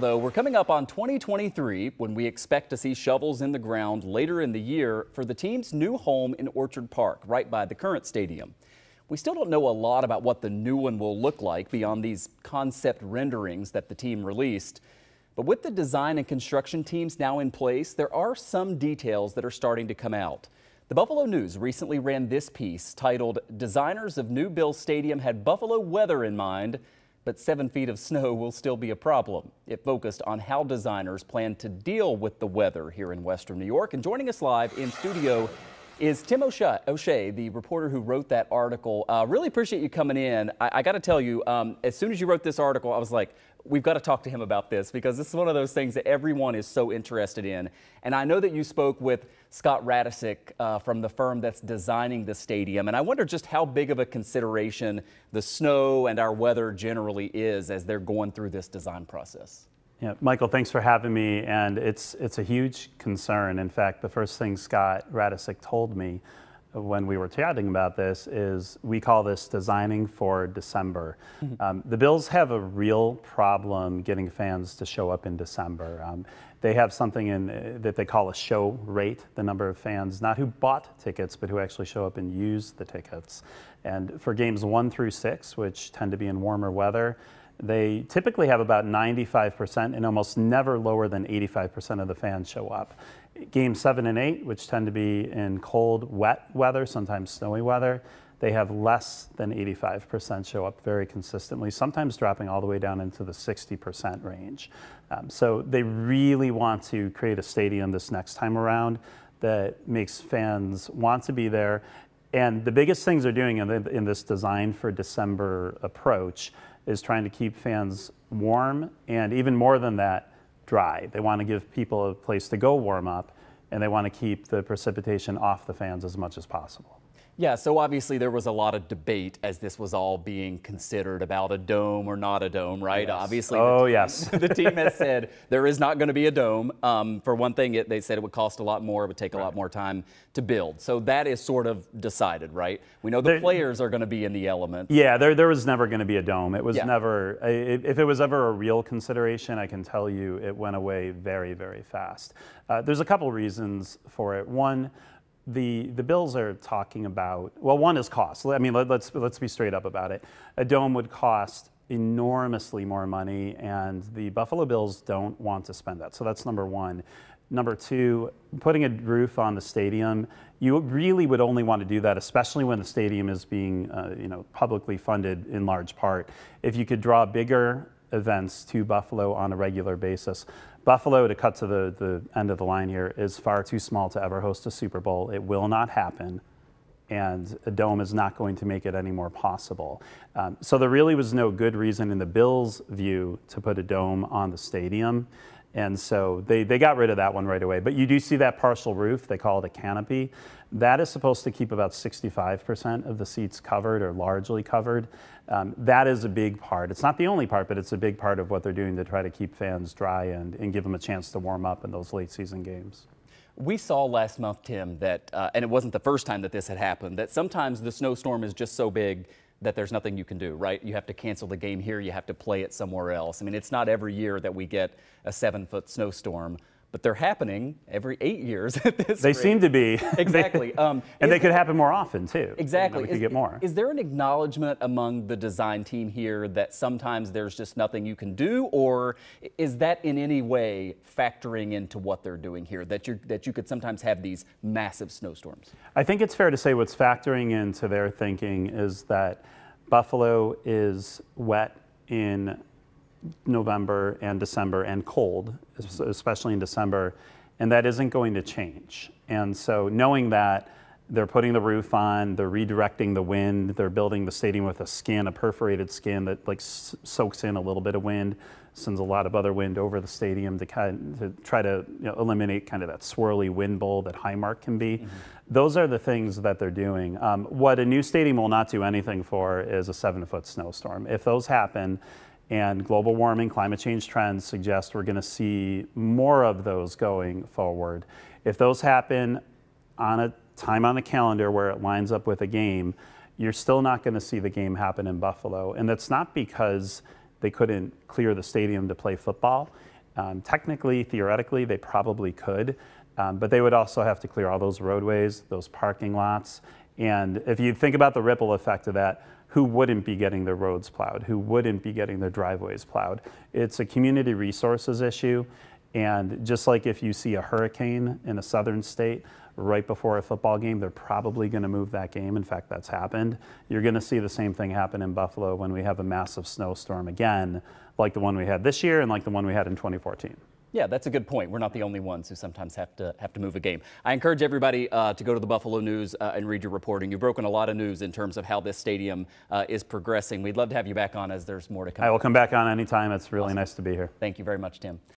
Though we're coming up on 2023 when we expect to see shovels in the ground later in the year for the team's new home in Orchard Park, right by the current stadium. We still don't know a lot about what the new one will look like beyond these concept renderings that the team released. But with the design and construction teams now in place, there are some details that are starting to come out. The Buffalo News recently ran this piece titled Designers of New Bill Stadium Had Buffalo Weather in Mind but seven feet of snow will still be a problem. It focused on how designers plan to deal with the weather here in Western New York. And joining us live in studio is Tim O'Shei, the reporter who wrote that article. Uh, really appreciate you coming in. I, I got to tell you, um, as soon as you wrote this article, I was like, we've got to talk to him about this because this is one of those things that everyone is so interested in. And I know that you spoke with Scott Radecic uh, from the firm that's designing the stadium. And I wonder just how big of a consideration the snow and our weather generally is as they're going through this design process. Yeah, Michael, thanks for having me. And it's, it's a huge concern. In fact, the first thing Scott Radecic told me when we were chatting about this is we call this designing for December. Mm-hmm. Um, the Bills have a real problem getting fans to show up in December. Um, they have something in uh, that they call a show rate, the number of fans, not who bought tickets, but who actually show up and use the tickets. And for games one through six, which tend to be in warmer weather, they typically have about 95% and almost never lower than 85% of the fans show up. Game seven and eight, which tend to be in cold, wet weather, sometimes snowy weather, they have less than 85% show up very consistently, sometimes dropping all the way down into the 60% range. Um, so they really want to create a stadium this next time around that makes fans want to be there. And the biggest things they're doing in, the, in this design for December approach is trying to keep fans warm and even more than that, dry. They want to give people a place to go warm up and they want to keep the precipitation off the fans as much as possible. Yeah, so obviously there was a lot of debate as this was all being considered about a dome or not a dome, right? Yes. Obviously, oh the team, yes, the team has said there is not going to be a dome. Um, for one thing, it, they said it would cost a lot more, it would take a right. lot more time to build. So that is sort of decided, right? We know the there, players are going to be in the element. Yeah, there there was never going to be a dome. It was yeah. never. If it was ever a real consideration, I can tell you it went away very very fast. Uh, there's a couple reasons for it. One the, the bills are talking about, well, one is cost. I mean, let, let's, let's be straight up about it. A dome would cost enormously more money, and the Buffalo Bills don't want to spend that. So that's number one. Number two, putting a roof on the stadium, you really would only want to do that, especially when the stadium is being, uh, you know, publicly funded in large part. If you could draw bigger events to Buffalo on a regular basis. Buffalo, to cut to the, the end of the line here, is far too small to ever host a Super Bowl. It will not happen, and a dome is not going to make it any more possible. Um, so there really was no good reason in the Bills' view to put a dome on the stadium. And so they, they got rid of that one right away. But you do see that partial roof, they call it a canopy. That is supposed to keep about 65% of the seats covered or largely covered. Um, that is a big part. It's not the only part, but it's a big part of what they're doing to try to keep fans dry and, and give them a chance to warm up in those late season games. We saw last month, Tim, that, uh, and it wasn't the first time that this had happened, that sometimes the snowstorm is just so big that there's nothing you can do, right? You have to cancel the game here, you have to play it somewhere else. I mean, it's not every year that we get a seven foot snowstorm but they're happening every eight years at this They rate. seem to be. Exactly. Um, and they could happen more often, too. Exactly. You know, we could get more. Is there an acknowledgement among the design team here that sometimes there's just nothing you can do, or is that in any way factoring into what they're doing here, that, you that you could sometimes have these massive snowstorms? I think it's fair to say what's factoring into their thinking is that Buffalo is wet in November and December and cold, especially in December, and that isn't going to change. And so knowing that they're putting the roof on, they're redirecting the wind, they're building the stadium with a skin, a perforated skin that like soaks in a little bit of wind, sends a lot of other wind over the stadium to kind of, to try to you know, eliminate kind of that swirly wind bowl that Highmark can be. Mm-hmm. Those are the things that they're doing. Um, what a new stadium will not do anything for is a seven foot snowstorm. If those happen, and global warming, climate change trends suggest we're going to see more of those going forward. If those happen on a time on the calendar where it lines up with a game, you're still not going to see the game happen in Buffalo. And that's not because they couldn't clear the stadium to play football. Um, technically, theoretically, they probably could, um, but they would also have to clear all those roadways, those parking lots. And if you think about the ripple effect of that, who wouldn't be getting their roads plowed? Who wouldn't be getting their driveways plowed? It's a community resources issue. And just like if you see a hurricane in a southern state right before a football game, they're probably going to move that game. In fact, that's happened. You're going to see the same thing happen in Buffalo when we have a massive snowstorm again, like the one we had this year and like the one we had in 2014. Yeah, that's a good point. We're not the only ones who sometimes have to have to move a game. I encourage everybody uh, to go to the Buffalo News uh, and read your reporting. You've broken a lot of news in terms of how this stadium uh, is progressing. We'd love to have you back on as there's more to come. I will come back on anytime. It's really awesome. nice to be here. Thank you very much, Tim.